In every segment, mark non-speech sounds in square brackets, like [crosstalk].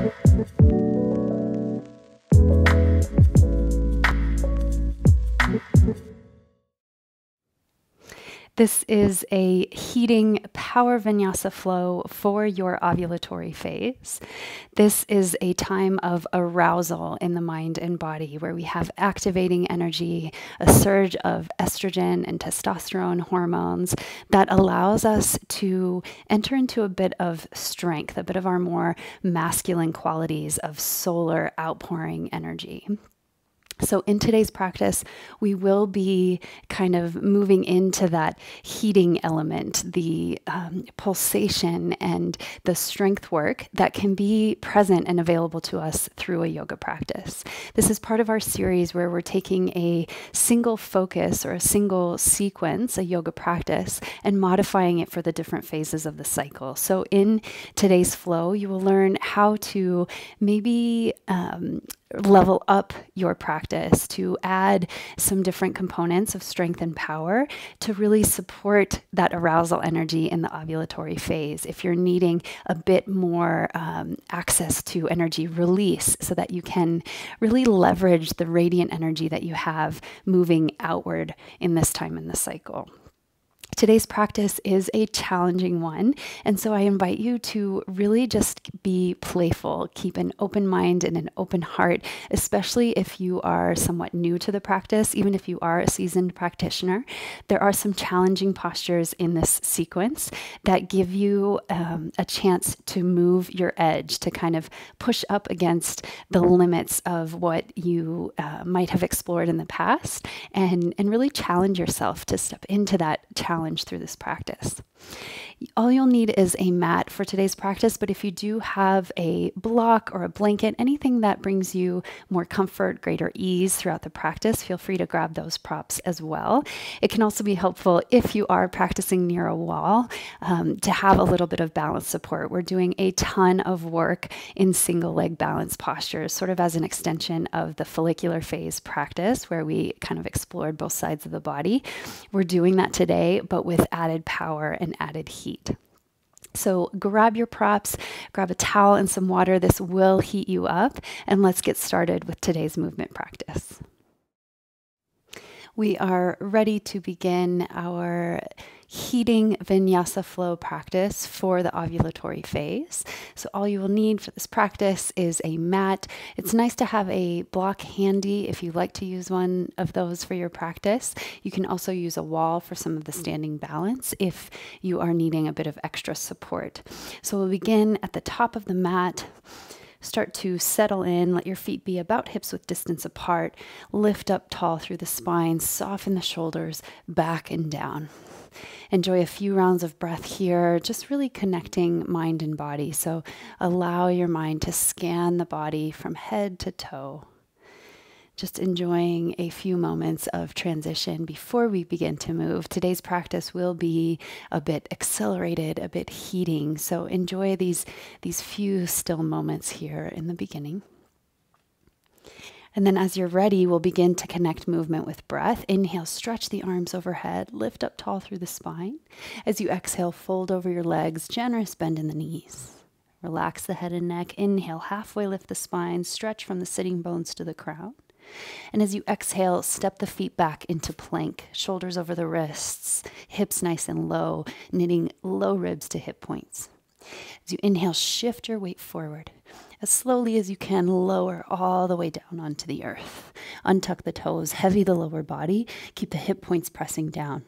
thank you This is a heating power vinyasa flow for your ovulatory phase. This is a time of arousal in the mind and body where we have activating energy, a surge of estrogen and testosterone hormones that allows us to enter into a bit of strength, a bit of our more masculine qualities of solar outpouring energy. So, in today's practice, we will be kind of moving into that heating element, the um, pulsation, and the strength work that can be present and available to us through a yoga practice. This is part of our series where we're taking a single focus or a single sequence, a yoga practice, and modifying it for the different phases of the cycle. So, in today's flow, you will learn how to maybe um, level up your practice, to add some different components of strength and power to really support that arousal energy in the ovulatory phase. If you're needing a bit more um, access to energy release so that you can really leverage the radiant energy that you have moving outward in this time in the cycle. Today's practice is a challenging one, and so I invite you to really just be playful, keep an open mind and an open heart, especially if you are somewhat new to the practice, even if you are a seasoned practitioner. There are some challenging postures in this sequence that give you um, a chance to move your edge, to kind of push up against the limits of what you uh, might have explored in the past, and, and really challenge yourself to step into that challenge challenge through this practice. All you'll need is a mat for today's practice, but if you do have a block or a blanket, anything that brings you more comfort, greater ease throughout the practice, feel free to grab those props as well. It can also be helpful if you are practicing near a wall um, to have a little bit of balance support. We're doing a ton of work in single leg balance postures, sort of as an extension of the follicular phase practice where we kind of explored both sides of the body. We're doing that today, but with added power and added heat. So grab your props, grab a towel and some water. This will heat you up, and let's get started with today's movement practice. We are ready to begin our heating vinyasa flow practice for the ovulatory phase. So all you will need for this practice is a mat. It's nice to have a block handy if you like to use one of those for your practice. You can also use a wall for some of the standing balance if you are needing a bit of extra support. So we'll begin at the top of the mat start to settle in. Let your feet be about hips width distance apart. Lift up tall through the spine, soften the shoulders back and down. Enjoy a few rounds of breath here, just really connecting mind and body. So allow your mind to scan the body from head to toe. Just enjoying a few moments of transition before we begin to move. Today's practice will be a bit accelerated, a bit heating. So enjoy these, these few still moments here in the beginning. And then as you're ready, we'll begin to connect movement with breath. Inhale, stretch the arms overhead, lift up tall through the spine. As you exhale, fold over your legs, generous bend in the knees. Relax the head and neck. Inhale, halfway lift the spine, stretch from the sitting bones to the crown. And as you exhale, step the feet back into plank, shoulders over the wrists, hips nice and low, knitting low ribs to hip points. As you inhale, shift your weight forward. As slowly as you can, lower all the way down onto the earth. Untuck the toes, heavy the lower body. Keep the hip points pressing down.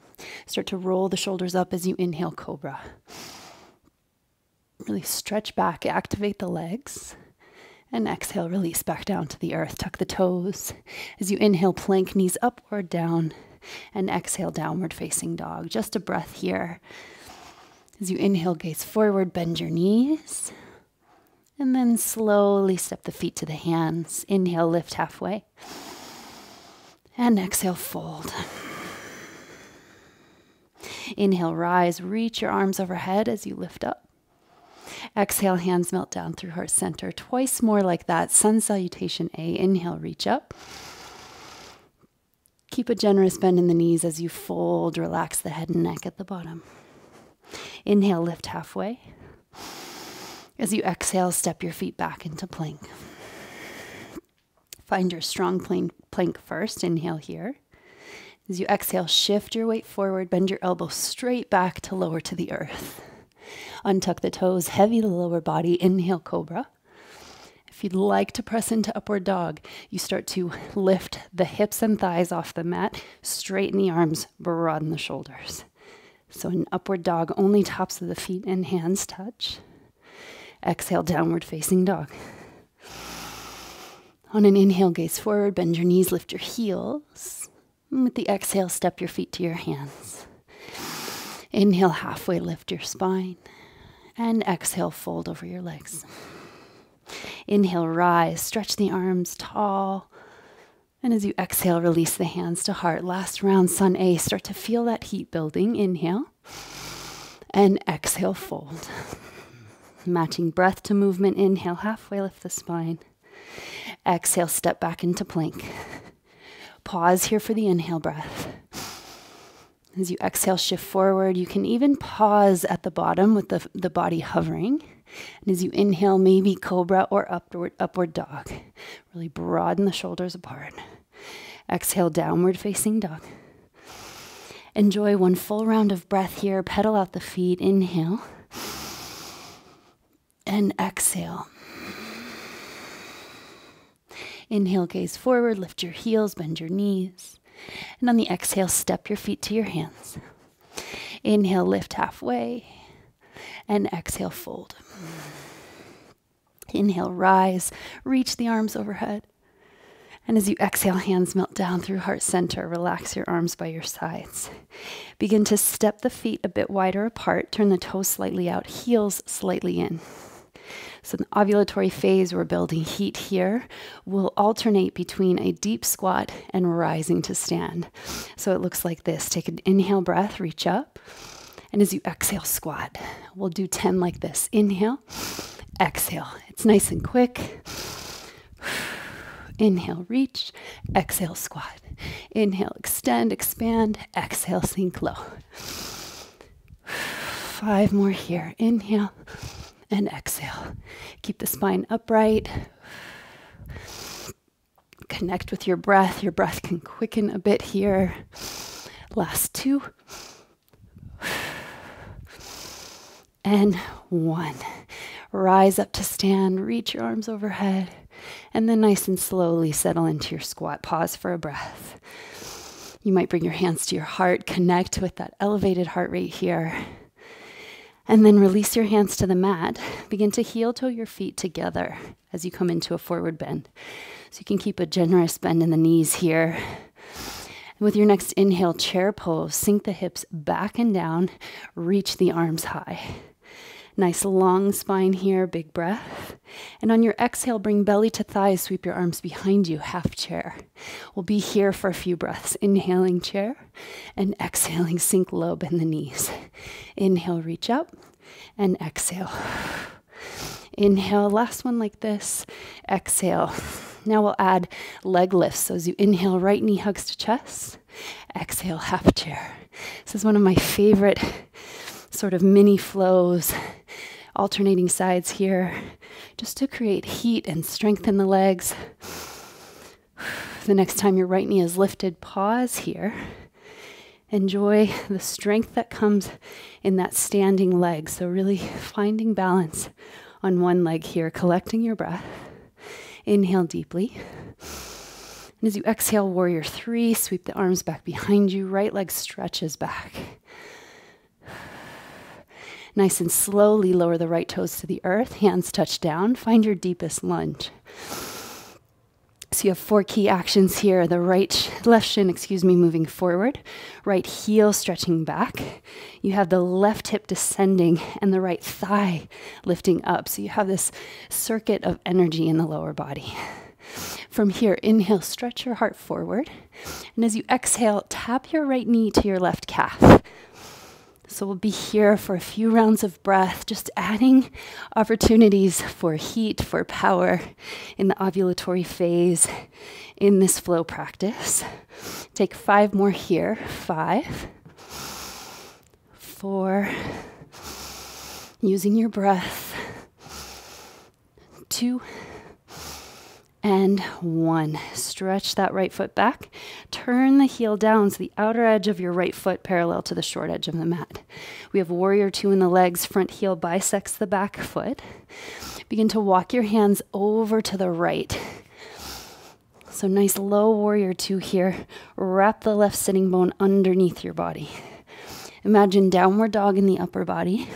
Start to roll the shoulders up as you inhale, cobra. Really stretch back, activate the legs. And exhale, release back down to the earth. Tuck the toes. As you inhale, plank, knees up or down. And exhale, downward facing dog. Just a breath here. As you inhale, gaze forward, bend your knees. And then slowly step the feet to the hands. Inhale, lift halfway. And exhale, fold. Inhale, rise, reach your arms overhead as you lift up. Exhale, hands melt down through heart center. Twice more like that. Sun salutation A. Inhale, reach up. Keep a generous bend in the knees as you fold. Relax the head and neck at the bottom. Inhale, lift halfway. As you exhale, step your feet back into plank. Find your strong plank, plank first. Inhale here. As you exhale, shift your weight forward, bend your elbows straight back to lower to the earth. Untuck the toes, heavy the lower body. Inhale, cobra. If you'd like to press into upward dog, you start to lift the hips and thighs off the mat, straighten the arms, broaden the shoulders. So, an upward dog, only tops of the feet and hands touch. Exhale, downward facing dog. On an inhale, gaze forward, bend your knees, lift your heels. And with the exhale, step your feet to your hands. Inhale, halfway lift your spine. And exhale, fold over your legs. Inhale, rise, stretch the arms tall. And as you exhale, release the hands to heart. Last round, sun A. Start to feel that heat building. Inhale. And exhale, fold. Matching breath to movement. Inhale, halfway lift the spine. Exhale, step back into plank. Pause here for the inhale breath. As you exhale, shift forward. You can even pause at the bottom with the, the body hovering. And as you inhale, maybe cobra or upward, upward dog. Really broaden the shoulders apart. Exhale, downward facing dog. Enjoy one full round of breath here. Pedal out the feet. Inhale. And exhale. Inhale, gaze forward, lift your heels, bend your knees. And on the exhale, step your feet to your hands. Inhale, lift halfway. And exhale, fold. Inhale, rise, reach the arms overhead. And as you exhale, hands melt down through heart center. Relax your arms by your sides. Begin to step the feet a bit wider apart. Turn the toes slightly out, heels slightly in. So, the ovulatory phase, we're building heat here, will alternate between a deep squat and rising to stand. So, it looks like this take an inhale breath, reach up. And as you exhale, squat. We'll do 10 like this inhale, exhale. It's nice and quick. Inhale, reach. Exhale, squat. Inhale, extend, expand. Exhale, sink low. Five more here. Inhale and exhale. Keep the spine upright. Connect with your breath. Your breath can quicken a bit here. Last two. And one. Rise up to stand, reach your arms overhead, and then nice and slowly settle into your squat. Pause for a breath. You might bring your hands to your heart, connect with that elevated heart rate here. And then release your hands to the mat. Begin to heel toe your feet together as you come into a forward bend. So you can keep a generous bend in the knees here. And with your next inhale, chair pose, sink the hips back and down, reach the arms high. Nice long spine here, big breath. And on your exhale, bring belly to thighs, sweep your arms behind you, half chair. We'll be here for a few breaths. Inhaling chair and exhaling, sink low, bend the knees. Inhale, reach up and exhale. Inhale, last one like this. Exhale. Now we'll add leg lifts. So as you inhale, right knee hugs to chest. Exhale, half chair. This is one of my favorite sort of mini flows, alternating sides here, just to create heat and strengthen the legs. The next time your right knee is lifted, pause here. Enjoy the strength that comes in that standing leg. So, really finding balance on one leg here, collecting your breath. Inhale deeply. And as you exhale, warrior three, sweep the arms back behind you, right leg stretches back. Nice and slowly lower the right toes to the earth, hands touch down. Find your deepest lunge. So you have four key actions here. The right, left shin, excuse me, moving forward. Right heel stretching back. You have the left hip descending and the right thigh lifting up. So you have this circuit of energy in the lower body. From here, inhale, stretch your heart forward. And as you exhale, tap your right knee to your left calf. So we'll be here for a few rounds of breath, just adding opportunities for heat, for power in the ovulatory phase in this flow practice. Take five more here. Five, four, using your breath. two, and one. Stretch that right foot back. Turn the heel down so the outer edge of your right foot parallel to the short edge of the mat. We have warrior two in the legs. Front heel bisects the back foot. Begin to walk your hands over to the right. So nice low warrior two here. Wrap the left sitting bone underneath your body. Imagine downward dog in the upper body,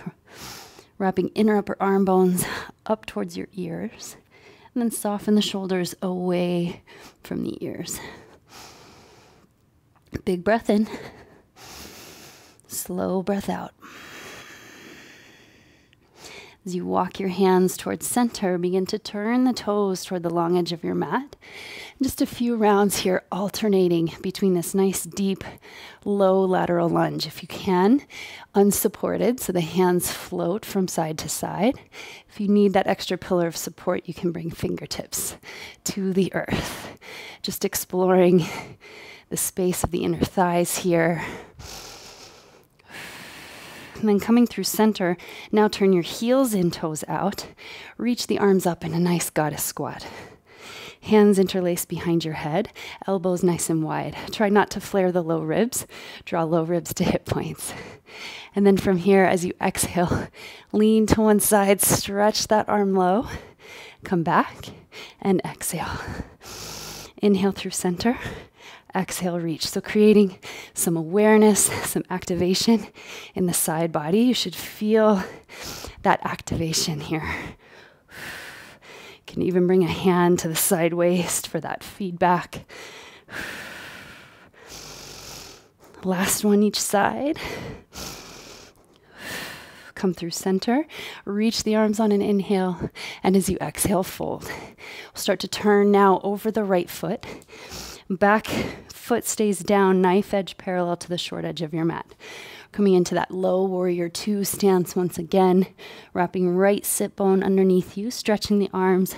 wrapping inner upper arm bones up towards your ears. And then soften the shoulders away from the ears. Big breath in. Slow breath out. As you walk your hands towards center, begin to turn the toes toward the long edge of your mat. Just a few rounds here, alternating between this nice, deep, low lateral lunge. If you can, unsupported, so the hands float from side to side. If you need that extra pillar of support, you can bring fingertips to the earth. Just exploring the space of the inner thighs here. And then coming through center, now turn your heels in, toes out. Reach the arms up in a nice goddess squat. Hands interlaced behind your head, elbows nice and wide. Try not to flare the low ribs. Draw low ribs to hip points. And then from here, as you exhale, lean to one side, stretch that arm low. Come back and exhale. Inhale through center exhale, reach. So, creating some awareness, some activation in the side body. You should feel that activation here. You can even bring a hand to the side waist for that feedback. Last one each side. Come through center, reach the arms on an inhale, and as you exhale, fold. We'll start to turn now over the right foot. Back foot stays down, knife edge parallel to the short edge of your mat. Coming into that low warrior two stance once again, wrapping right sit bone underneath you, stretching the arms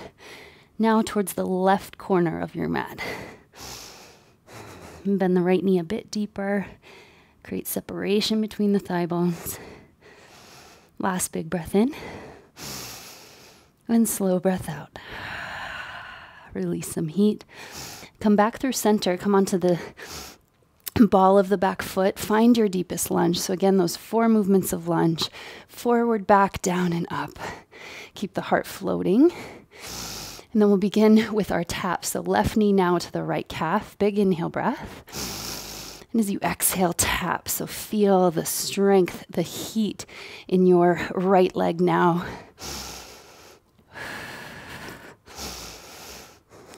now towards the left corner of your mat. Bend the right knee a bit deeper, create separation between the thigh bones. Last big breath in, and slow breath out. Release some heat. Come back through center, come onto the ball of the back foot. Find your deepest lunge. So, again, those four movements of lunge forward, back, down, and up. Keep the heart floating. And then we'll begin with our tap. So, left knee now to the right calf. Big inhale breath. And as you exhale, tap. So, feel the strength, the heat in your right leg now.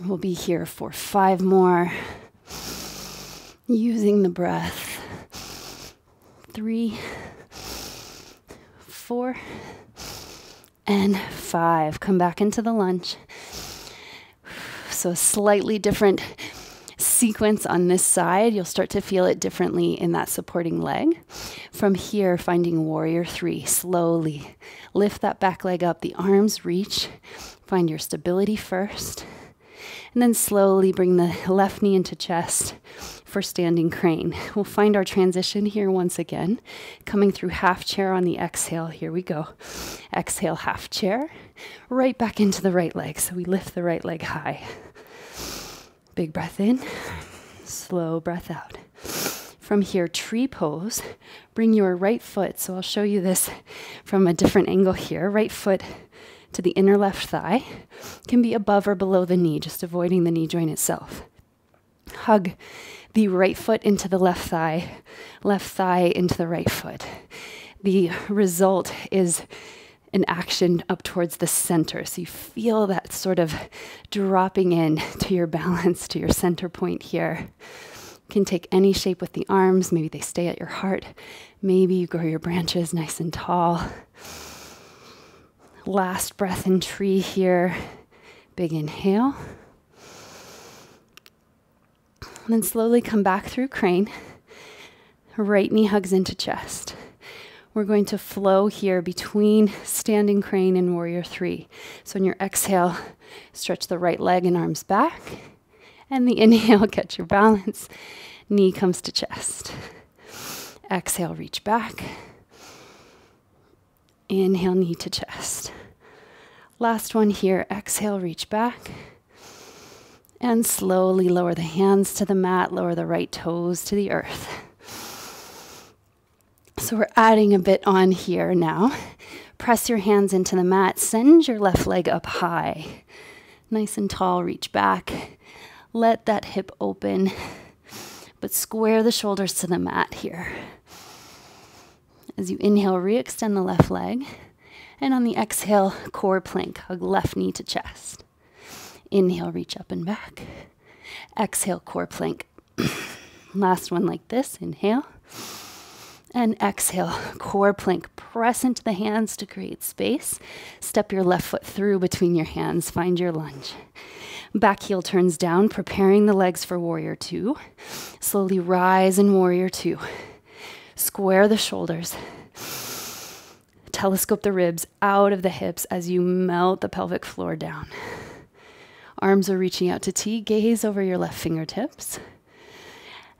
We'll be here for five more. Using the breath. Three, four, and five. Come back into the lunge. So, slightly different sequence on this side. You'll start to feel it differently in that supporting leg. From here, finding warrior three, slowly lift that back leg up, the arms reach. Find your stability first. And then slowly bring the left knee into chest for standing crane. We'll find our transition here once again, coming through half chair on the exhale. Here we go. Exhale, half chair, right back into the right leg. So we lift the right leg high. Big breath in, slow breath out. From here, tree pose. Bring your right foot. So I'll show you this from a different angle here. Right foot to the inner left thigh, can be above or below the knee, just avoiding the knee joint itself. Hug the right foot into the left thigh, left thigh into the right foot. The result is an action up towards the center. So you feel that sort of dropping in to your balance, to your center point here. Can take any shape with the arms. Maybe they stay at your heart. Maybe you grow your branches nice and tall. Last breath in tree here. Big inhale. And then slowly come back through crane. Right knee hugs into chest. We're going to flow here between standing crane and warrior three. So on your exhale, stretch the right leg and arms back. And the [laughs] inhale, catch your balance. Knee comes to chest. Exhale, reach back. Inhale, knee to chest. Last one here. Exhale, reach back. And slowly lower the hands to the mat, lower the right toes to the earth. So we're adding a bit on here now. Press your hands into the mat. Send your left leg up high. Nice and tall, reach back. Let that hip open, but square the shoulders to the mat here. As you inhale, re extend the left leg. And on the exhale, core plank, hug left knee to chest. Inhale, reach up and back. Exhale, core plank. [clears throat] Last one like this. Inhale. And exhale, core plank. Press into the hands to create space. Step your left foot through between your hands. Find your lunge. Back heel turns down, preparing the legs for warrior two. Slowly rise in warrior two. Square the shoulders. Telescope the ribs out of the hips as you melt the pelvic floor down. Arms are reaching out to T. Gaze over your left fingertips.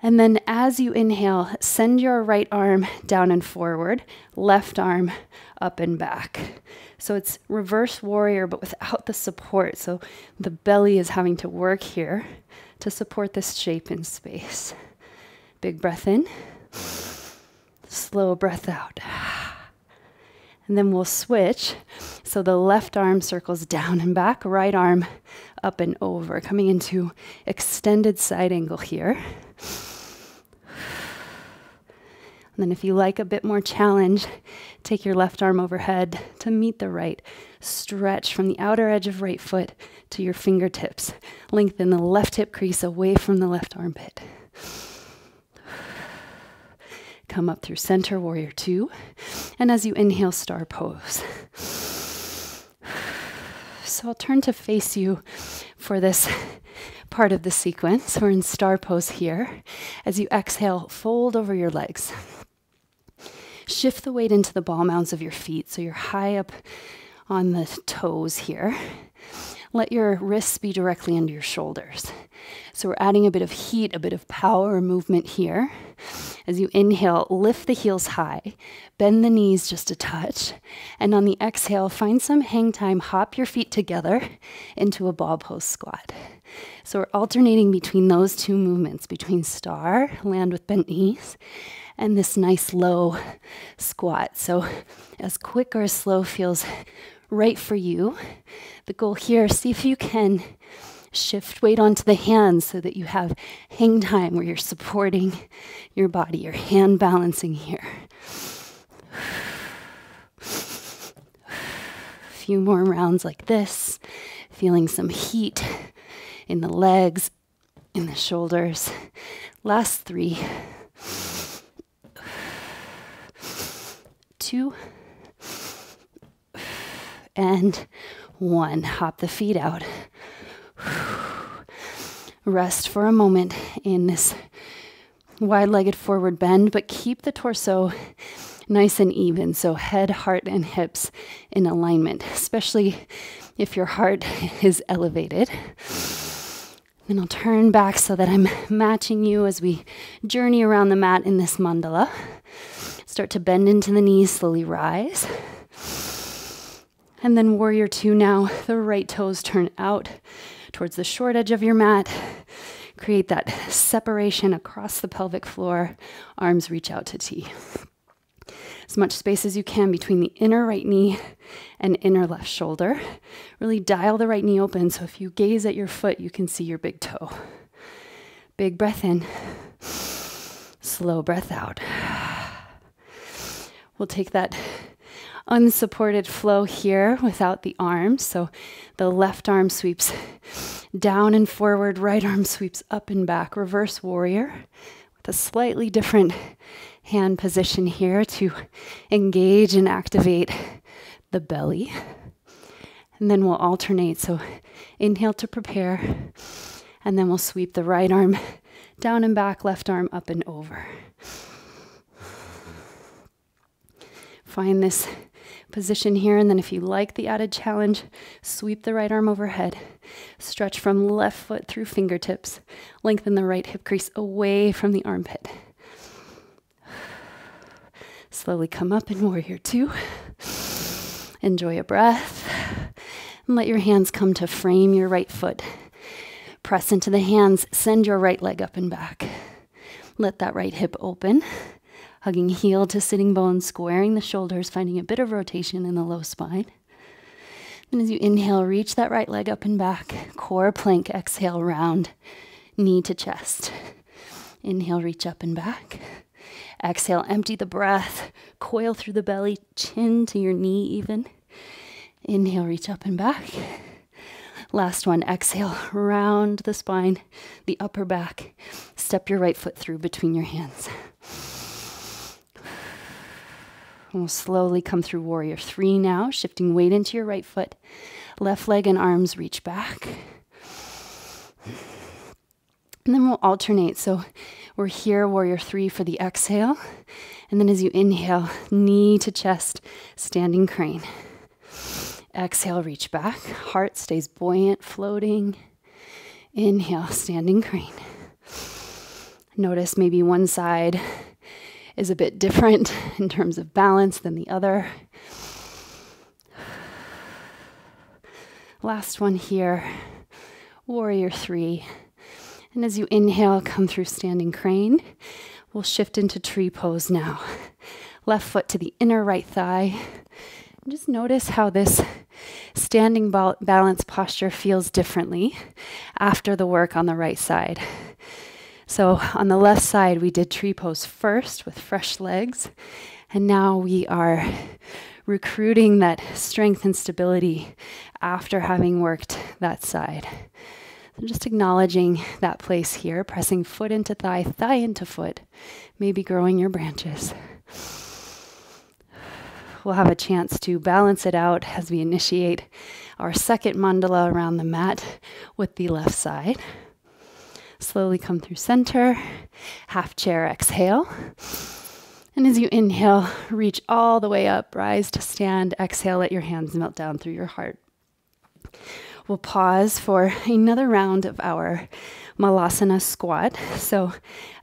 And then as you inhale, send your right arm down and forward, left arm up and back. So it's reverse warrior, but without the support. So the belly is having to work here to support this shape in space. Big breath in, slow breath out. And then we'll switch. So the left arm circles down and back, right arm up and over, coming into extended side angle here. And then, if you like a bit more challenge, take your left arm overhead to meet the right. Stretch from the outer edge of right foot to your fingertips. Lengthen the left hip crease away from the left armpit. Come up through center, warrior two. And as you inhale, star pose. [sighs] So I'll turn to face you for this [laughs] part of the sequence. We're in star pose here. As you exhale, fold over your legs. Shift the weight into the ball mounds of your feet so you're high up on the toes here. Let your wrists be directly under your shoulders. So we're adding a bit of heat, a bit of power movement here. As you inhale, lift the heels high, bend the knees just a touch, and on the exhale, find some hang time, hop your feet together into a ball pose squat. So we're alternating between those two movements, between star, land with bent knees, and this nice low squat. So, as quick or as slow feels right for you. The goal here, see if you can shift weight onto the hands so that you have hang time where you're supporting your body, your hand balancing here. A few more rounds like this, feeling some heat in the legs, in the shoulders. Last three. two, and one. Hop the feet out. Rest for a moment in this wide legged forward bend, but keep the torso nice and even. So, head, heart, and hips in alignment, especially if your heart is elevated. Then I'll turn back so that I'm matching you as we journey around the mat in this mandala. Start to bend into the knees, slowly rise. And then warrior two now, the right toes turn out towards the short edge of your mat. Create that separation across the pelvic floor. Arms reach out to T. As much space as you can between the inner right knee and inner left shoulder. Really dial the right knee open so if you gaze at your foot, you can see your big toe. Big breath in, slow breath out. We'll take that unsupported flow here without the arms. So the left arm sweeps down and forward, right arm sweeps up and back, reverse warrior with a slightly different hand position here to engage and activate the belly. And then we'll alternate. So inhale to prepare, and then we'll sweep the right arm down and back, left arm up and over. Find this position here, and then if you like the added challenge, sweep the right arm overhead. Stretch from left foot through fingertips. Lengthen the right hip crease away from the armpit. Slowly come up in warrior two. Enjoy a breath. And let your hands come to frame your right foot. Press into the hands, send your right leg up and back. Let that right hip open, hugging [laughs] heel to sitting bone, squaring the shoulders, finding a bit of rotation in the low spine. And as you inhale, reach that right leg up and back. Core plank, exhale, round, knee to chest. Inhale, reach up and back. Exhale, empty the breath, coil through the belly, chin to your knee even. Inhale, reach up and back. Last one, exhale, round the spine, the upper back. Step your right foot through between your hands. We'll slowly come through warrior three now, shifting weight into your right foot. Left leg and arms reach back. And then we'll alternate. So we're here, warrior three for the exhale. And then as you inhale, knee to chest, standing crane. Exhale, reach back. Heart stays buoyant, floating. Inhale, standing crane. Notice maybe one side is a bit different [laughs] in terms of balance than the other. Last one here, warrior three. And as you inhale, come through standing crane. We'll shift into tree pose now. [laughs] Left foot to the inner right thigh. Just notice how this standing balance posture feels differently after the work on the right side. So, on the left side, we did tree pose first with fresh legs, and now we are recruiting that strength and stability after having worked that side. So just acknowledging that place here, pressing foot into thigh, thigh into foot, maybe growing your branches. We'll have a chance to balance it out as we initiate our second mandala around the mat with the left side. Slowly come through center, half chair exhale. And as you inhale, reach all the way up, rise to stand, exhale, let your hands melt down through your heart. We'll pause for another round of our Malasana squat. So,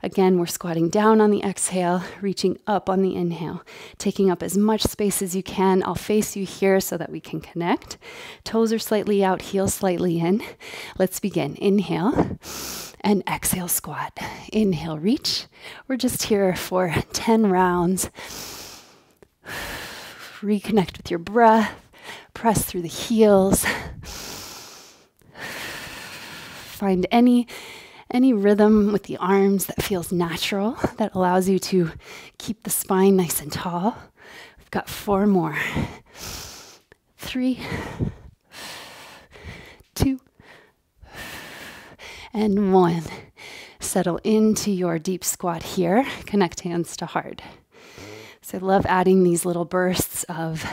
again, we're squatting down on the exhale, reaching up on the inhale, taking up as much space as you can. I'll face you here so that we can connect. Toes are slightly out, heels slightly in. Let's begin. Inhale and exhale, squat. Inhale, reach. We're just here for 10 rounds. Reconnect with your breath, press through the heels find any any rhythm with the arms that feels natural, that allows you to keep the spine nice and tall. We've got four more. Three, two, and one. Settle into your deep squat here. Connect hands to heart. So I love adding these little bursts of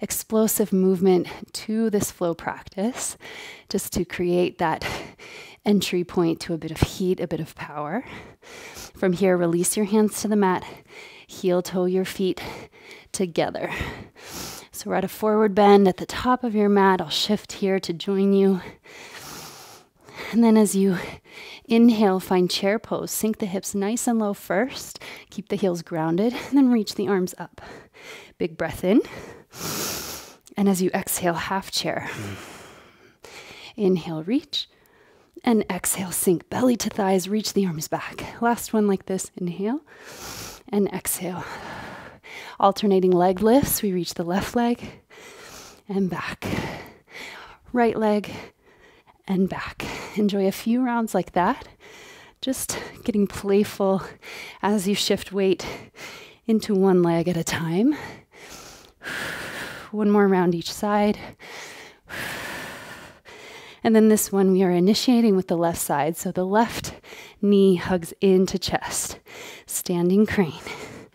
explosive movement to this flow practice just to create that entry point to a bit of heat, a bit of power. From here, release your hands to the mat, heel toe your feet together. So we're at a forward bend at the top of your mat. I'll shift here to join you. And then as you inhale, find chair pose. Sink the hips nice and low first. Keep the heels grounded, and then reach the arms up. Big breath in. And as you exhale, half chair. Inhale, reach. And exhale, sink belly to thighs, reach the arms back. Last one like this. Inhale and exhale. Alternating leg lifts. We reach the left leg and back. Right leg and back. [laughs] Enjoy a few rounds like that. Just getting playful as you shift weight into one leg at a time. [sighs] One more round each side. [sighs] And then this one, we are initiating with the left side. So the left knee hugs into chest, standing crane. [sighs]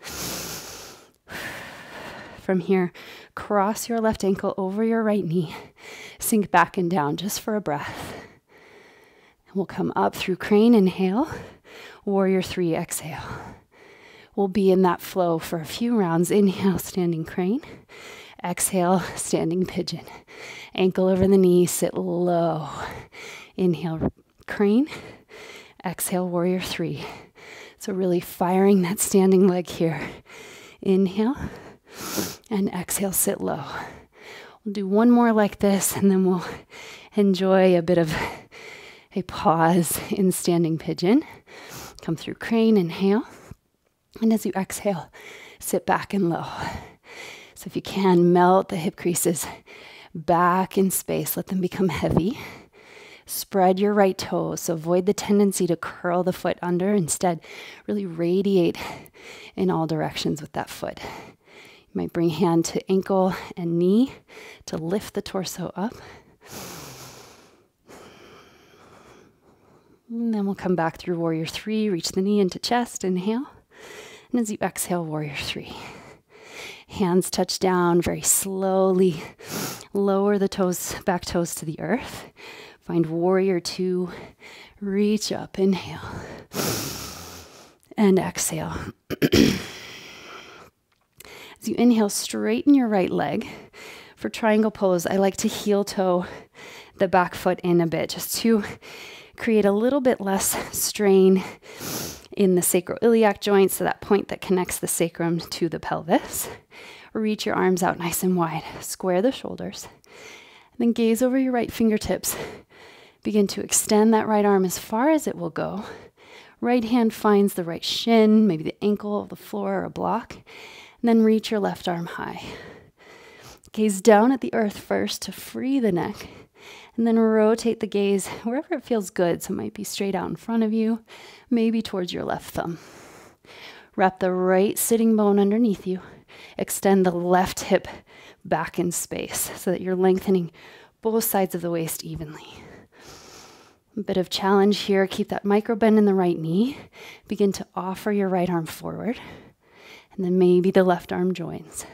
From here, cross your left ankle over your right knee, sink back and down just for a breath. And we'll come up through crane, inhale, warrior three, exhale. We'll be in that flow for a few rounds. Inhale, standing crane. Exhale, standing pigeon. Ankle over the knee, sit low. Inhale, crane. Exhale, warrior three. So, really firing that standing leg here. Inhale and exhale, sit low. We'll do one more like this, and then we'll enjoy a bit of a pause in standing pigeon. Come through crane, inhale. And as you exhale, sit back and low. So if you can, melt the hip creases back in space, let them become heavy. Spread your right toes, so avoid the tendency to curl the foot under. Instead, really radiate in all directions with that foot. You might bring hand to ankle and knee to lift the torso up. And then we'll come back through warrior three, reach the knee into chest, inhale. And as you exhale, warrior three. Hands touch down very slowly. Lower the toes, back toes to the earth. Find warrior two. Reach up, inhale. And exhale. [clears throat] As you inhale, straighten your right leg. For triangle pose, I like to heel toe the back foot in a bit just to create a little bit less strain in the sacroiliac joint, so that point that connects the sacrum to the pelvis. Reach your arms out nice and wide. Square the shoulders. And then gaze over your right fingertips. Begin to extend that right arm as far as it will go. Right hand finds the right shin, maybe the ankle of the floor or a block. And then reach your left arm high. Gaze down at the earth first to free the neck. And then rotate the gaze wherever it feels good. So it might be straight out in front of you, maybe towards your left thumb. Wrap the right sitting bone underneath you. Extend the left hip back in space so that you're lengthening both sides of the waist evenly. A bit of challenge here. Keep that micro bend in the right knee. Begin to offer your right arm forward. And then maybe the left arm joins.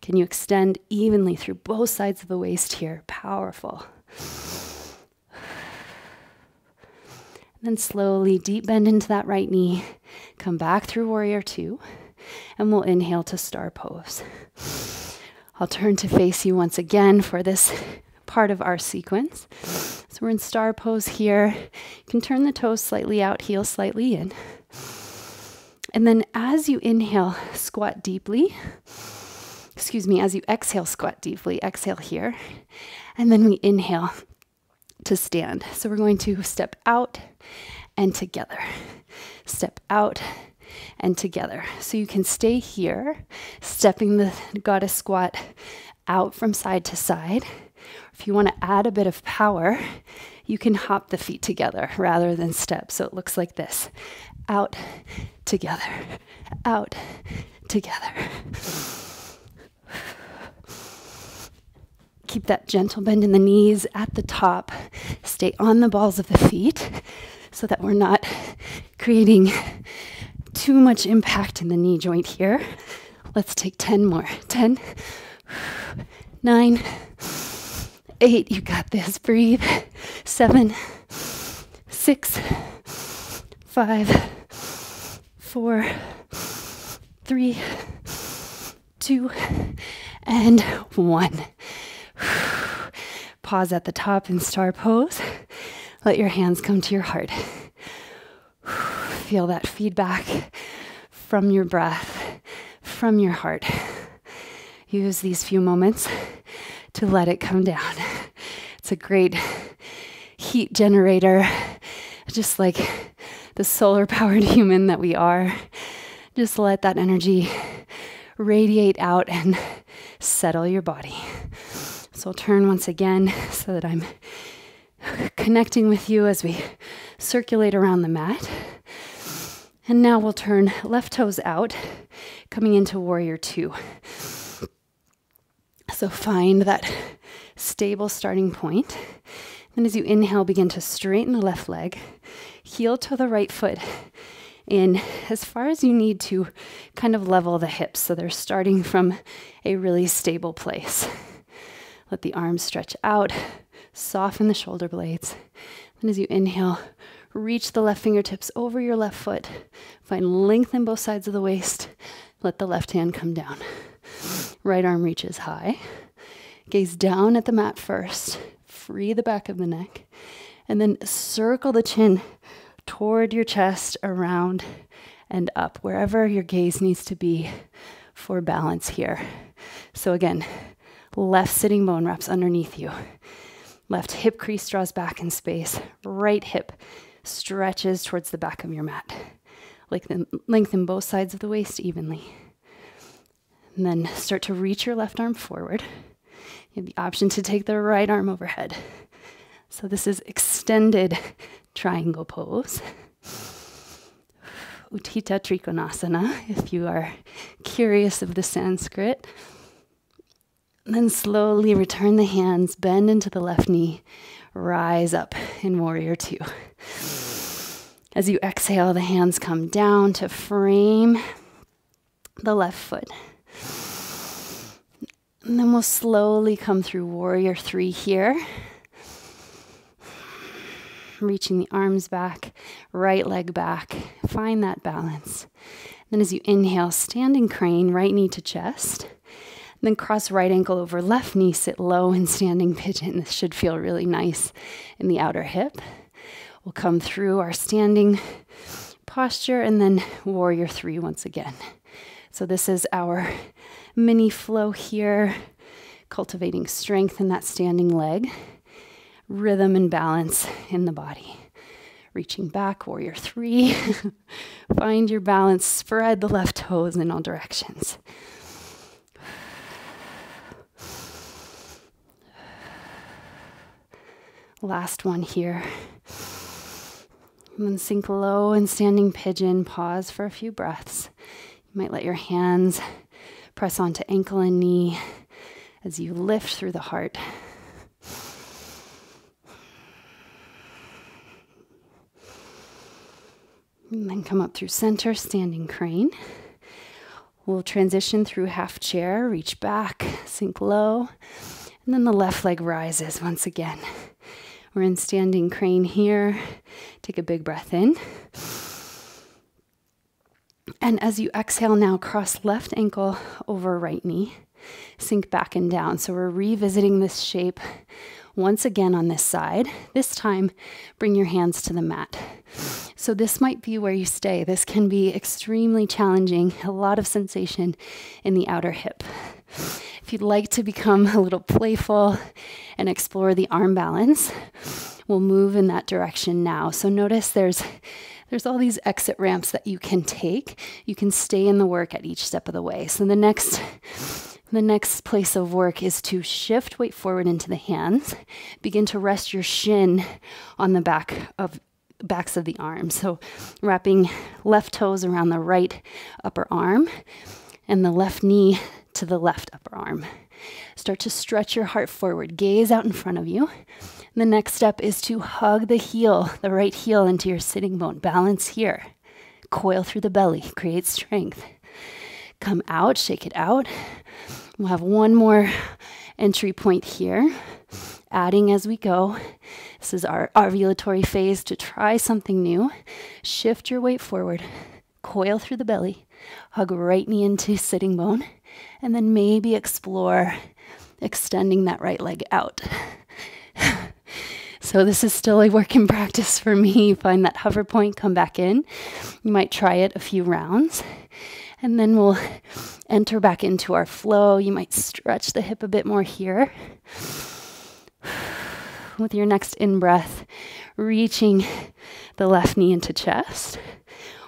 Can you extend evenly through both sides of the waist here? Powerful. And then slowly deep bend into that right knee. Come back through warrior two and we'll inhale to star pose. I'll turn to face you once again for this part of our sequence. So we're in star pose here. You can turn the toes slightly out, heel slightly in. And then as you inhale, squat deeply. Excuse me, as you exhale, squat deeply. Exhale here. And then we inhale to stand. So we're going to step out and together. Step out and together. So you can stay here, stepping the goddess squat out from side to side. If you want to add a bit of power, you can hop the feet together rather than step. So it looks like this out, together, out, together. Keep that gentle bend in the knees at the top. Stay on the balls of the feet so that we're not creating too much impact in the knee joint here. Let's take 10 more. 10, 9, 8. You got this. Breathe. 7, 6, 5, 4, 3, 2, and 1. Pause at the top in star pose. Let your hands come to your heart feel that feedback from your breath, from your heart. Use these few moments to let it come down. It's a great heat generator, just like the solar [laughs] powered human that we are. Just let that energy radiate out and settle your body. So I'll turn once again so that I'm connecting with you as we circulate around the mat. And now we'll turn left toes out, coming into warrior two. So find that stable starting point. And as you inhale, begin to straighten the left leg, heel to the right foot [laughs] in as far as you need to kind of level the hips so they're starting from a really stable place. [laughs] Let the arms stretch out, soften the shoulder blades. And as you inhale, Reach the left fingertips over your left foot. Find length in both sides of the waist. Let the left hand come down. [sighs] Right arm reaches high. Gaze down at the mat first. Free the back of the neck. And then circle the chin toward your chest, around and up, wherever your gaze needs to be for balance here. So, again, Left sitting bone wraps underneath you. Left hip crease draws back in space. Right hip stretches towards the back of your mat. Lengthen, lengthen both sides of the waist evenly. And then start to reach your left arm forward. You have the option to take the right arm overhead. So this is extended triangle pose. [laughs] Utthita Trikonasana, if you are curious of the Sanskrit. Then slowly return the hands, bend into the left knee, rise up in warrior two. As you exhale, the hands come down to frame the left foot. And then we'll slowly come through warrior three here. Reaching the arms back, right leg back. Find that balance. Then as you inhale, standing crane, right knee to chest. Then cross right ankle over left knee, sit low in standing pigeon. This should feel really nice in the outer hip. We'll come through our standing posture and then warrior three once again. So, this is our mini flow here, cultivating strength in that standing leg, rhythm and balance in the body. Reaching back, warrior three. [laughs] Find your balance, spread the left toes in all directions. Last one here. And then sink low in standing pigeon. Pause for a few breaths. You might let your hands press onto ankle and knee as you lift through the heart. And then come up through center, standing crane. We'll transition through half chair, reach back, sink low, and then the left leg rises once again. We're in standing crane here. Take a big breath in. And as you exhale now, cross left ankle over right knee. Sink back and down. So we're revisiting this shape once again on this side. This time, bring your hands to the mat. So this might be where you stay. This can be extremely challenging, a lot of sensation in the outer hip. If you'd like to become a little playful and explore the arm balance, we'll move in that direction now. So notice there's there's all these exit ramps that you can take. You can stay in the work at each step of the way. So the next the next place of work is to shift weight forward into the hands. Begin to rest your shin on the back of backs of the arms. So wrapping left toes around the right upper arm and the left knee to the left upper arm. Start to stretch your heart forward, gaze out in front of you. The next step is to hug the heel, the right heel, into your sitting bone. Balance here. Coil through the belly, create strength. Come out, shake it out. We'll have one more entry point here, adding as we go. This is our ovulatory phase to try something new. Shift your weight forward, coil through the belly, hug right knee into sitting bone and then maybe explore extending that right leg out. [laughs] so this is still a work in practice for me. Find that hover point, come back in. You might try it a few rounds. And then we'll [laughs] enter back into our flow. You might stretch the hip a bit more here. [sighs] With your next in breath, reaching the left knee into chest.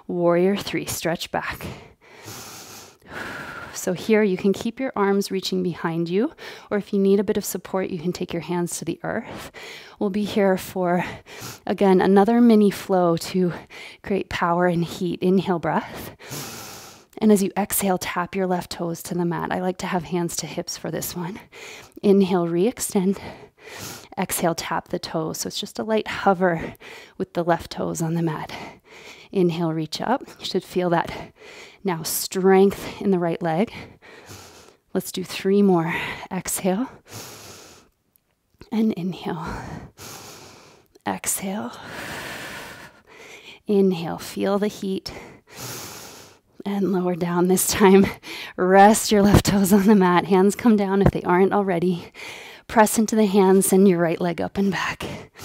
Warrior three, stretch back. [sighs] So here you can keep your arms reaching behind you, or if you need a bit of support, you can take your hands to the earth. We'll be here for, again, another mini flow to create power and heat. Inhale, breath. And as you exhale, tap your left toes to the mat. I like to have hands to hips for this one. Inhale, re extend. Exhale, tap the toes. So it's just a light hover with the left toes on the mat. Inhale, reach up. You should feel that now, strength in the right leg. Let's do three more. Exhale and inhale. Exhale. Inhale. Feel the heat. And lower down this time. [laughs] Rest your left toes on the mat. Hands come down if they aren't already. Press into the hands, send your right leg up and back. [sighs]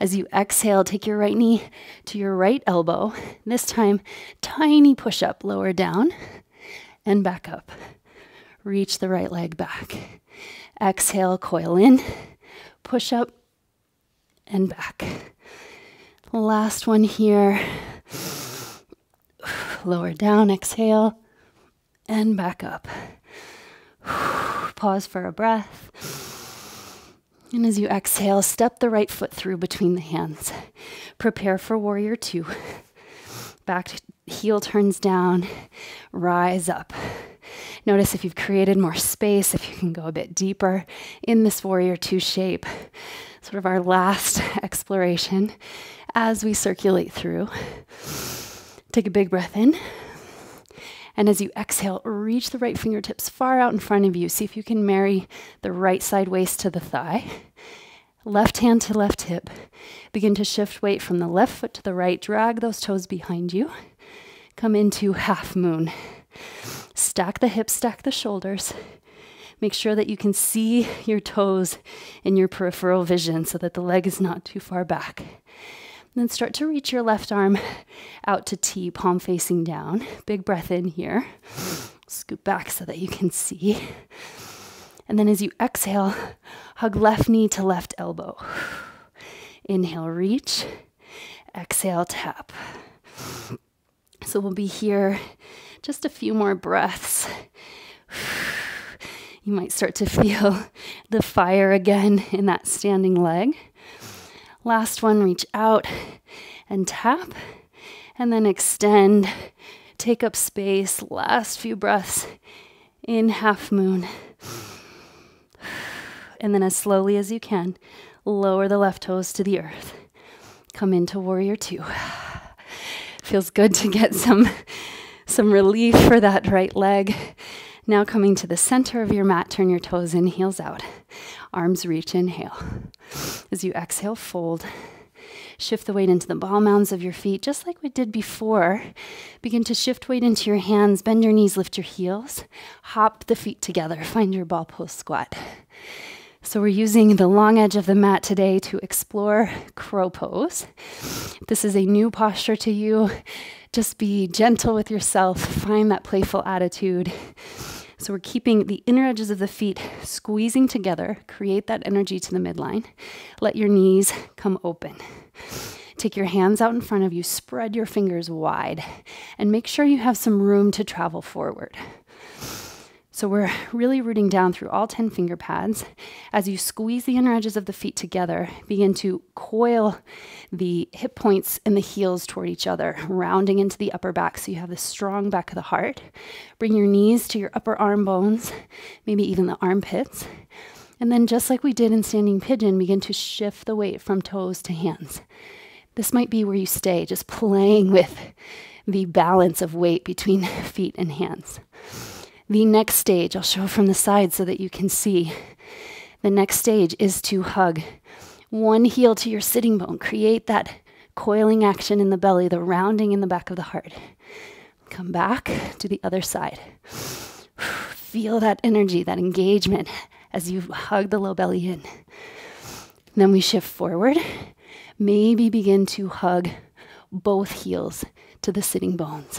As you exhale, take your right knee to your right elbow. This time, tiny push up, lower down and back up. reach the right leg back. Exhale, coil in, push up, and back. Last one here. Lower down, exhale, and back up. Pause for a breath. And as you exhale, step the right foot through between the hands. Prepare for warrior two. Back heel turns down, rise up. Notice if you've created more space, if you can go a bit deeper in this warrior two shape. Sort of our last [laughs] exploration as we circulate through. Take a big breath in. And as you exhale, reach the right fingertips far out in front of you. See if you can marry the right side waist to the thigh. Left hand to left hip. Begin to shift weight from the left foot to the right. Drag those toes behind you. Come into half moon. Stack the hips, stack the shoulders. Make sure that you can see your toes in your peripheral vision so that the leg is not too far back. Then start to reach your left arm [laughs] out to T, palm facing down. Big breath in here. Scoop back so that you can see. And then as you exhale, hug left knee to left elbow. Inhale, reach. Exhale, tap. So we'll be here just a few more breaths. You might start to feel [laughs] the fire again in that standing leg. Last one, reach out and tap, and then extend. Take up space. Last few breaths in half moon. And then, as slowly as you can, lower the left toes to the earth. Come into warrior two. Feels good to get some, some relief for that right leg. Now, coming to the center of your mat, turn your toes in, heels out. Arms reach, inhale. As you exhale, fold. Shift the weight into the ball mounds of your feet, just like we did before. Begin to shift weight into your hands, bend your knees, lift your heels. Hop the feet together, find your ball pose squat. So, we're using the long edge of the mat today to explore crow pose. This is a new posture to you. Just be gentle with yourself, find that playful attitude. So we're keeping the inner edges of the feet squeezing together, create that energy to the midline. Let your knees come open. Take your hands out in front of you, spread your fingers wide, and make sure you have some room to travel forward. So we're [laughs] really rooting down through all 10 finger pads. As you squeeze the inner edges of the feet together, begin to coil the hip points and the heels toward each other, rounding into the upper back so you have the strong back of the heart. Bring your knees to your upper arm bones, maybe even the armpits. And then, just like we did in standing pigeon, begin to shift the weight from toes to hands. This might be where you stay, just playing with the balance of weight between [laughs] feet and hands. The next stage, I'll show from the side so that you can see. The next stage is to hug one heel to your sitting bone. Create that coiling action in the belly, the rounding in the back of the heart. Come back to the other side. Feel that energy, that engagement as you hug the low belly in. Then we shift forward. Maybe begin to hug both heels to the sitting bones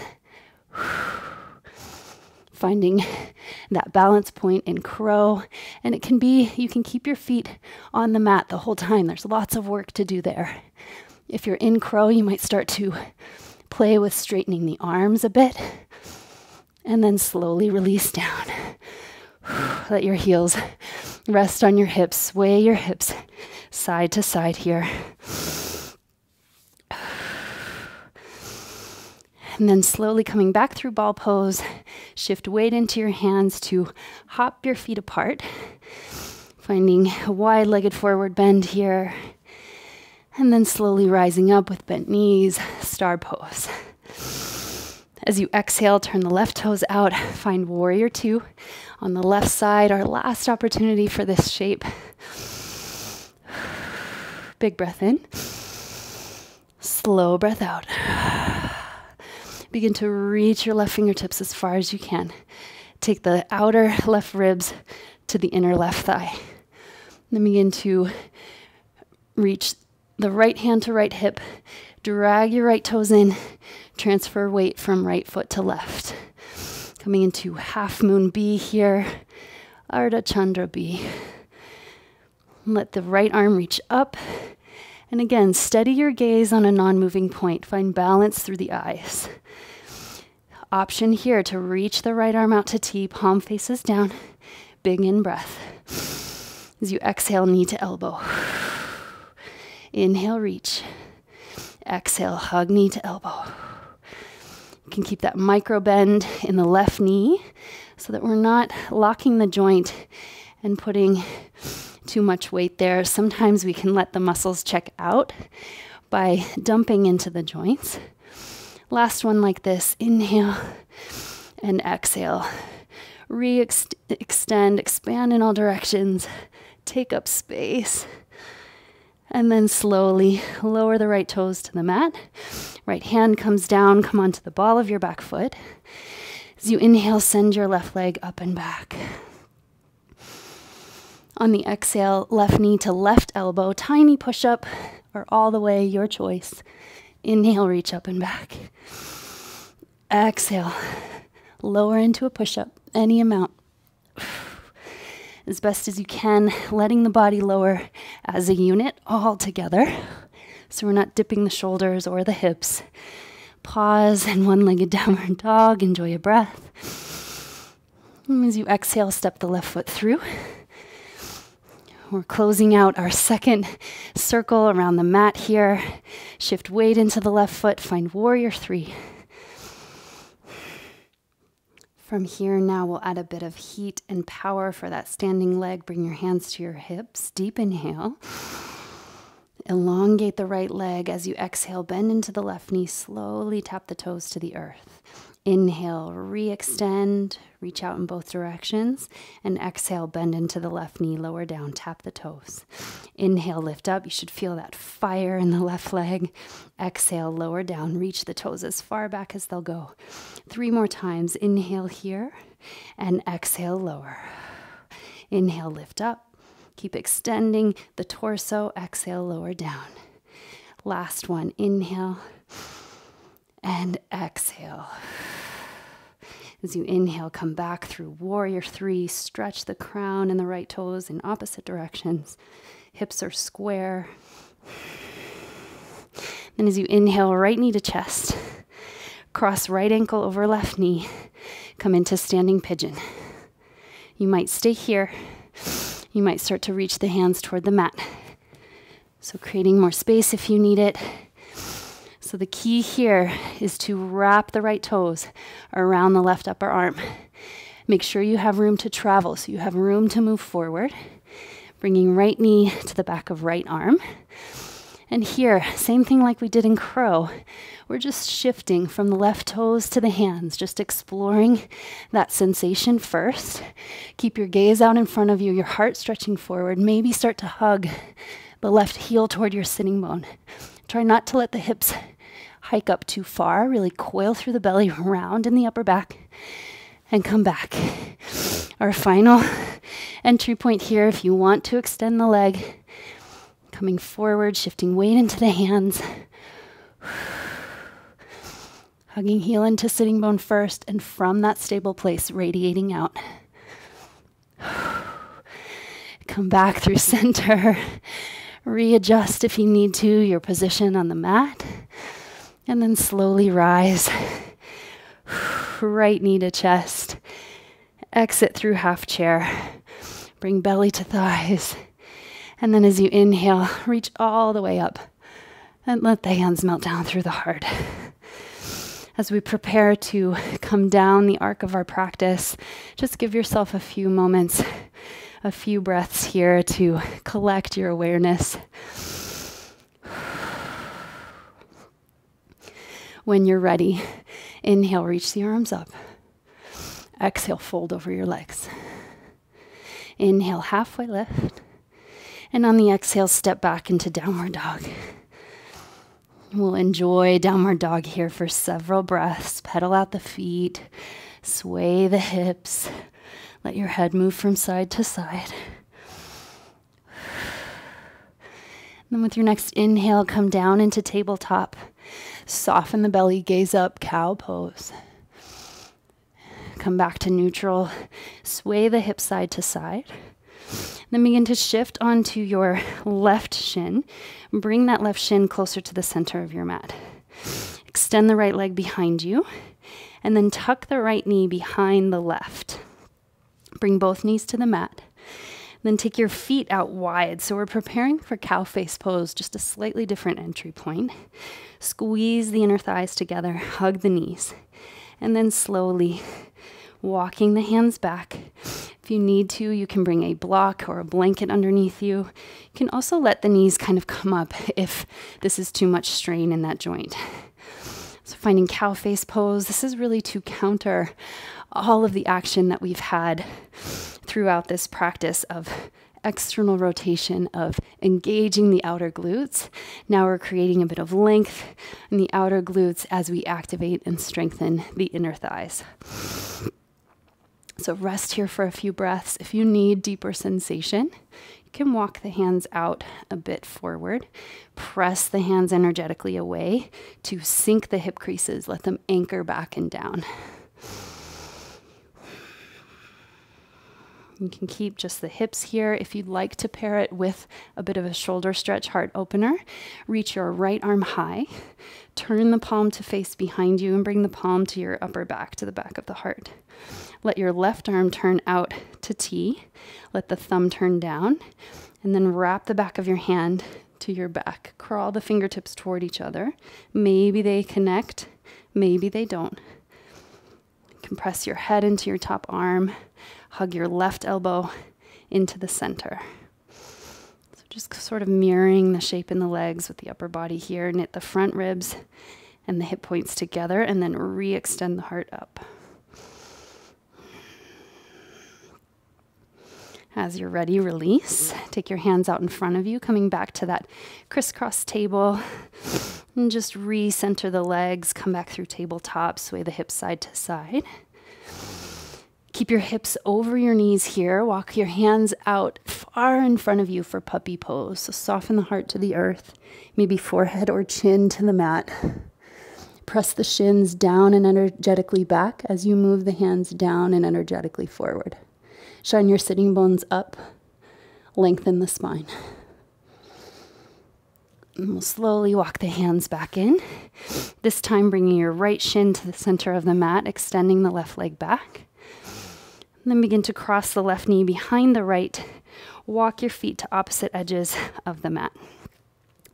finding [laughs] that balance point in crow. And it can be, you can keep your feet on the mat the whole time. There's lots of work to do there. If you're in crow, you might start to play with straightening the arms a bit and then slowly release down. [sighs] Let your heels rest on your hips, sway your hips side to side here. And then slowly coming back through ball pose, shift weight into your hands to hop your feet apart, finding a wide legged forward bend here. And then slowly rising up with bent knees, star pose. As you exhale, turn the left toes out, find warrior two on the left side, our last opportunity for this shape. Big breath in, slow breath out. Begin to reach your left fingertips as far as you can. Take the outer left ribs to the inner left thigh. Then begin to reach the right hand to right hip. Drag your right toes in. Transfer weight from right foot to left. Coming into half moon B here, Ardha Chandra B. Let the right arm reach up. And again, steady your gaze on a non moving point. Find balance through the eyes. Option here to reach the right arm out to T, palm faces down. Big in breath. As you exhale, knee to elbow. Inhale, reach. Exhale, hug knee to elbow. You can keep that micro bend in the left knee so that we're not locking the joint and putting too much weight there. Sometimes we can let the muscles check out by dumping into the joints. Last one like this inhale and exhale. Re extend, expand in all directions, take up space. And then slowly lower the right toes to the mat. Right hand comes down, come onto the ball of your back foot. As you inhale, send your left leg up and back. On the exhale, left knee to left elbow, tiny push up, or all the way, your choice. Inhale, reach up and back. Exhale, lower into a push up, any amount as best as you can, letting the body lower as a unit all together. So we're not dipping the shoulders or the hips. Pause in one legged [laughs] downward dog, enjoy a breath. And as you exhale, step the left foot through. We're closing out our second circle around the mat here. Shift weight into the left foot, find warrior three. From here, now we'll add a bit of heat and power for that standing leg. Bring your hands to your hips. Deep inhale. Elongate the right leg as you exhale. Bend into the left knee. Slowly tap the toes to the earth. Inhale, re extend, reach out in both directions. And exhale, bend into the left knee, lower down, tap the toes. Inhale, lift up. You should feel that fire in the left leg. Exhale, lower down, reach the toes as far back as they'll go. Three more times. Inhale here and exhale, lower. Inhale, lift up. Keep extending the torso. Exhale, lower down. Last one. Inhale and exhale. As you inhale, come back through warrior three. Stretch the crown and the right toes in opposite directions. Hips are square. Then, as you inhale, right knee to chest. Cross right ankle over left knee. Come into standing pigeon. You might stay here. You might start to reach the hands toward the mat. So, creating more space if you need it. So the key here is to wrap the right toes around the left upper arm. Make sure you have room to travel, so you have room to move forward. Bringing right knee to the back of right arm. And here, same thing like we did in crow. We're just shifting from the left toes to the hands, just exploring that sensation first. Keep your gaze out in front of you, your heart stretching forward. Maybe start to hug the left heel toward your sitting bone. Try not to let the hips hike up too far, really coil through the belly, [laughs] round in the upper back, and come back. Our final entry point here, if you want to extend the leg, coming forward, shifting weight into the hands. [sighs] Hugging heel into sitting bone first, and from that stable place, radiating out. [sighs] Come back through center. [laughs] Readjust if you need to your position on the mat. And then slowly rise. [sighs] right knee to chest. Exit through half chair. Bring belly to thighs. And then as you inhale, reach all the way up and let the hands melt down through the heart. As we prepare to come down the arc of our practice, just give yourself a few moments, a few breaths here to collect your awareness. When you're ready, [laughs] inhale, reach the arms up. Exhale, fold over your legs. Inhale, halfway lift. And on the exhale, step back into downward dog. We'll enjoy downward dog here for several breaths. Pedal out the feet, sway the hips, let your head move from side to side. then, with your next inhale, come down into tabletop. Soften the belly, gaze up, cow pose. Come back to neutral. Sway the hip side to side. Then begin to shift onto your left shin. Bring that left shin closer to the center of your mat. Extend the right leg behind you. And then tuck the right knee behind the left. Bring both knees to the mat. Then take your feet out wide. So we're preparing for cow face pose, just a slightly different entry point. Squeeze the inner thighs together, hug the knees. And then slowly walking the hands back. If you need to, you can bring a block or a blanket underneath you. You can also let the knees kind of come up if this is too much strain in that joint. So, finding cow face pose, this is really to counter all of the action that we've had throughout this practice of external rotation of engaging the outer glutes. Now we're creating a bit of length in the outer glutes as we activate and strengthen the inner thighs. So rest here for a few breaths. If you need deeper sensation, you can walk the hands out a bit forward. Press the hands energetically away to sink the hip creases. Let them anchor back and down. You can keep just the hips here. If you'd like to pair it with a bit of a shoulder stretch heart opener, reach your right arm high, turn the palm to face behind you, and bring the palm to your upper back, to the back of the heart. Let your left arm turn out to T. Let the thumb turn down, and then wrap the back of your hand to your back. Crawl the fingertips toward each other. Maybe they connect, maybe they don't. Compress your head into your top arm hug your left elbow into the center. So just sort of mirroring the shape in the legs with the upper body here. Knit the front ribs and the hip points together and then re-extend the heart up. As you're ready, release. Take your hands out in front of you, coming back to that crisscross table. And just re-center the legs, come back through tabletop, sway the hips side to side. Keep your hips over your knees here. Walk your hands out far in front of you for puppy pose. So soften the heart to the earth, maybe forehead or chin to the mat. Press the shins down and energetically back as you move the hands down and energetically forward. Shine your sitting bones up, lengthen the spine. And we'll slowly walk the hands back in. This time, bringing your right shin to the center of the mat, extending the left leg back. Then begin to cross the left knee behind the right. Walk your feet to opposite edges of the mat.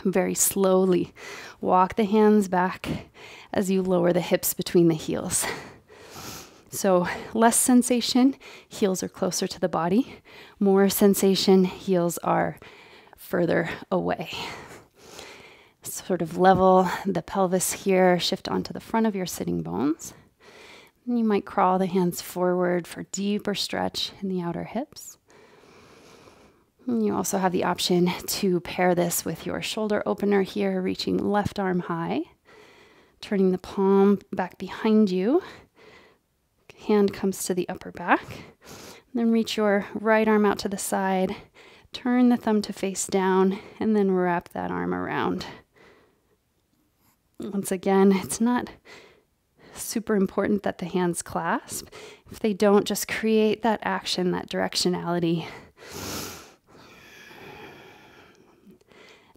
Very slowly walk the hands back as you lower the hips between the heels. So, less sensation, heels are closer to the body. More sensation, heels are further away. Sort of level the pelvis here, shift onto the front of your sitting bones. And you might crawl the hands forward for deeper stretch in the outer hips. And you also have the option to pair this with your shoulder opener here, reaching left arm high, turning the palm back behind you. Hand comes to the upper back. Then reach your right arm out to the side, turn the thumb to face down, and then wrap that arm around. Once again, it's not super important that the hands clasp. If they don't, just create that action, that directionality.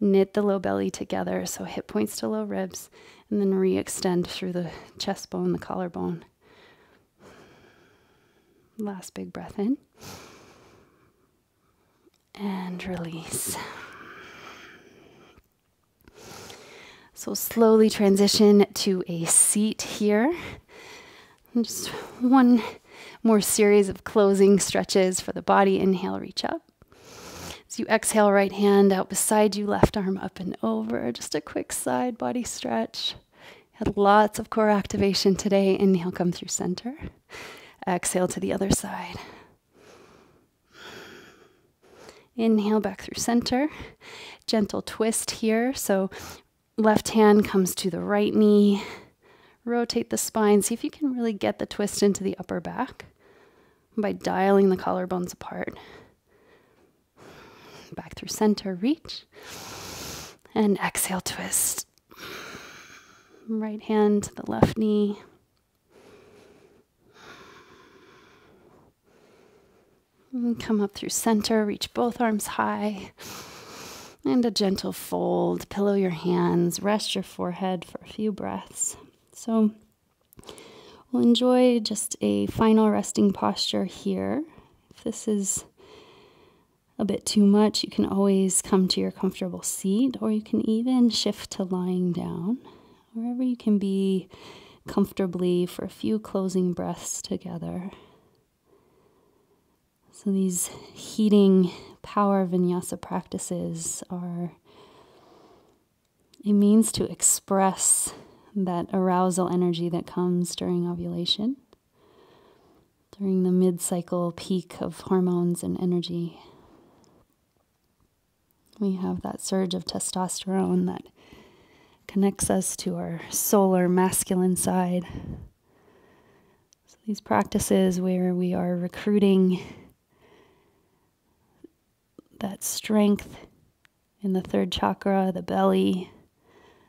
Knit the low belly together, so hip points to low ribs, and then re extend through the chest bone, the collarbone. Last big breath in. And release. So slowly transition to a seat here. And just one more series of closing stretches for the body. Inhale, reach up. As you exhale, right hand out beside you, left arm up and over. Just a quick side body stretch. Had lots of core activation today. Inhale, come through center. Exhale to the other side. Inhale back through center. Gentle twist here. So Left hand comes to the right knee. Rotate the spine. See if you can really get the twist into the upper back by dialing the collarbones apart. Back through center, reach. And exhale, twist. Right hand to the left knee. And come up through center, reach both arms high. And a gentle fold. Pillow your hands, rest your forehead for a few breaths. So we'll enjoy just a final resting posture here. If this is a bit too much, you can always come to your comfortable seat, or you can even shift to lying down, wherever you can be comfortably for a few closing breaths together. So, these heating power vinyasa practices are a means to express that arousal energy that comes during ovulation, during the mid cycle peak of hormones and energy. We have that surge of testosterone that connects us to our solar masculine side. So, these practices where we are recruiting that strength in the third chakra, the belly,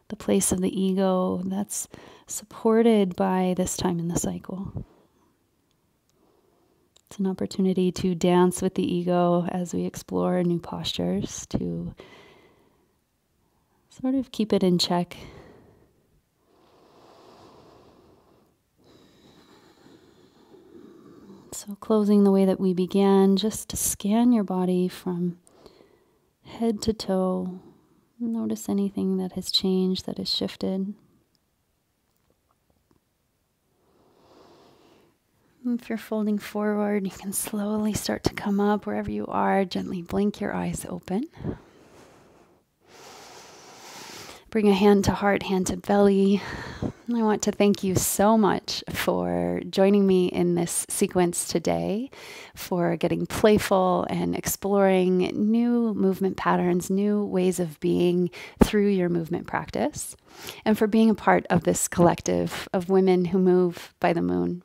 the place of the ego, that's supported by this time in the cycle. It's an opportunity to dance with the ego as we explore new postures, to sort of keep it in check. So, closing the way that we began, just to scan your body from head to toe. Notice anything that has changed, that has shifted. If you're folding forward, you can slowly start to come up wherever you are. Gently blink your eyes open. Bring a hand to heart, hand to belly. I want to thank you so much for joining me in this sequence today, for getting playful and exploring new movement patterns, new ways of being through your movement practice, and for being a part of this collective of women who move by the moon.